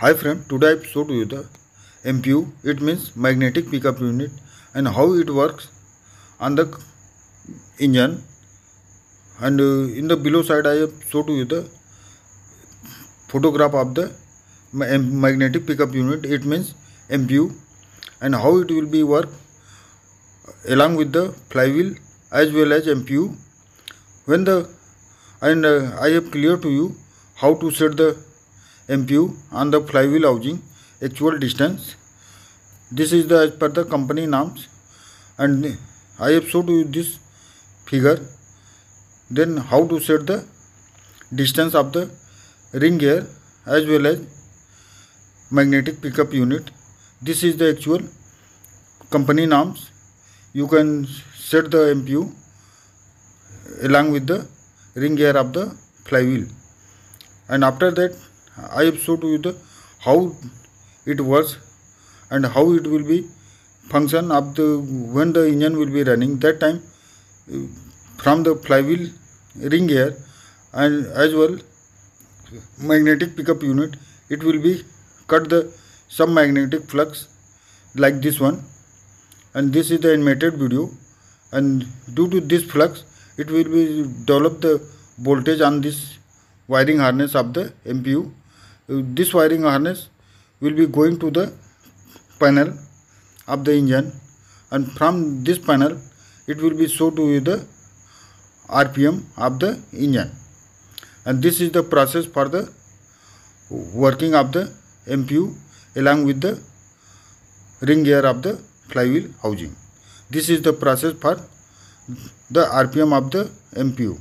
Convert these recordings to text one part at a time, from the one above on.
Hi friend, today I show to you the MPU. It means magnetic pickup unit and how it works on the engine. And uh, in the below side I have show to you the photograph of the magnetic pickup unit. It means MPU and how it will be work along with the flywheel as well as MPU. When the and uh, I have clear to you how to set the MPU on the flywheel housing actual distance. This is the as per the company norms and I have showed you this figure. Then how to set the distance of the ring gear as well as magnetic pickup unit. This is the actual company norms. You can set the MPU along with the ring gear of the flywheel and after that i have showed you the how it works and how it will be function of the when the engine will be running. That time from the flywheel ring gear and as well magnetic pickup unit it will be cut the some magnetic flux like this one. And this is the animated video. And due to this flux it will be develop the voltage on this wiring harness of the MPU. This wiring harness will be going to the panel of the engine and from this panel it will be show to you the RPM of the engine and this is the process for the working of the MPU along with the ring gear of the flywheel housing. This is the process for the RPM of the MPU.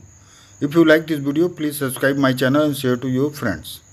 If you like this video, please subscribe my channel and share to your friends.